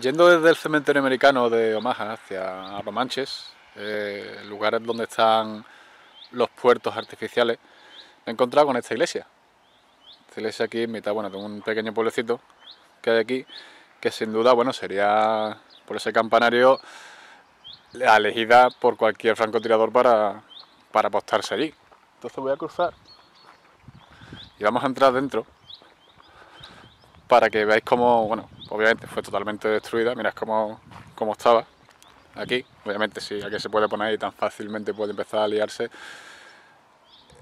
Yendo desde el cementerio americano de Omaha hacia Romanches, eh, lugares donde están los puertos artificiales, me he encontrado con esta iglesia. Esta iglesia aquí en mitad, bueno, de un pequeño pueblecito que hay aquí, que sin duda, bueno, sería por ese campanario elegida por cualquier francotirador para, para apostarse allí. Entonces voy a cruzar y vamos a entrar dentro para que veáis cómo, bueno, obviamente fue totalmente destruida, mirad cómo, cómo estaba aquí, obviamente si aquí se puede poner y tan fácilmente puede empezar a liarse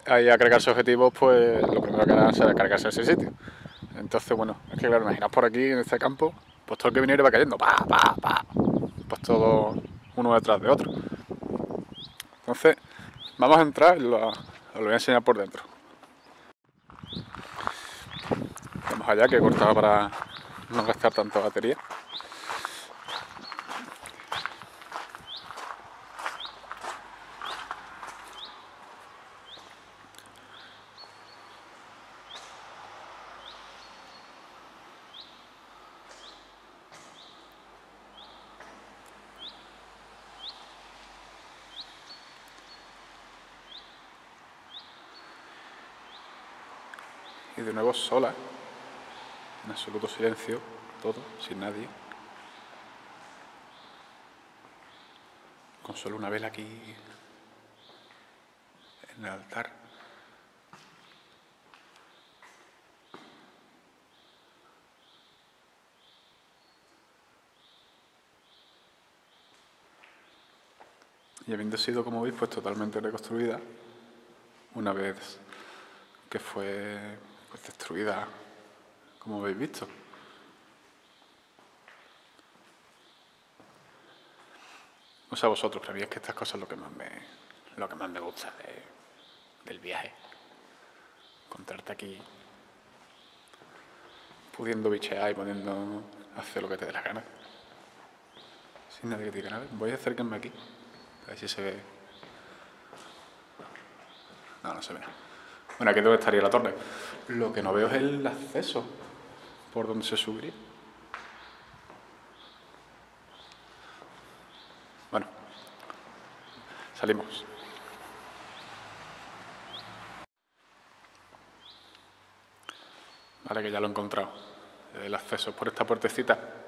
ahí a cargarse objetivos, pues lo primero que harán será cargarse ese sitio. Entonces, bueno, es que claro, imaginaos por aquí en este campo, pues todo el que viniera va cayendo, pa, pa, pa, pues todo uno detrás de otro. Entonces, vamos a entrar os lo voy a enseñar por dentro. Allá, que he cortado para no gastar tanta batería. y de nuevo sola, en absoluto silencio, todo, sin nadie. Con solo una vela aquí en el altar. Y habiendo sido, como veis, pues totalmente reconstruida, una vez que fue pues, destruida, como habéis visto. No sé a vosotros, pero a mí es que estas cosas es lo que más me, lo que más me gusta del viaje. Encontrarte aquí, pudiendo bichear y pudiendo hacer lo que te dé la gana. Sin nadie que te diga nada. Voy a acercarme aquí, a ver si se ve. No, no se ve nada. Bueno, aquí es donde estaría la torre. Lo que no veo es el acceso por donde se subiría. Bueno, salimos. Vale, que ya lo he encontrado. El acceso por esta puertecita.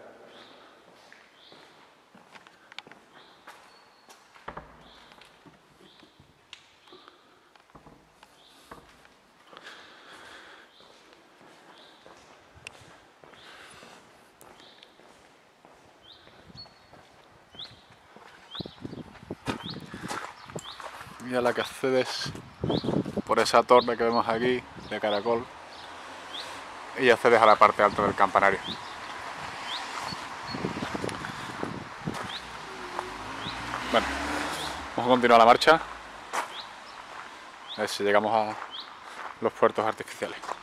Y a la que accedes por esa torre que vemos aquí de caracol y accedes a la parte alta del campanario. Bueno, vamos a continuar la marcha a ver si llegamos a los puertos artificiales.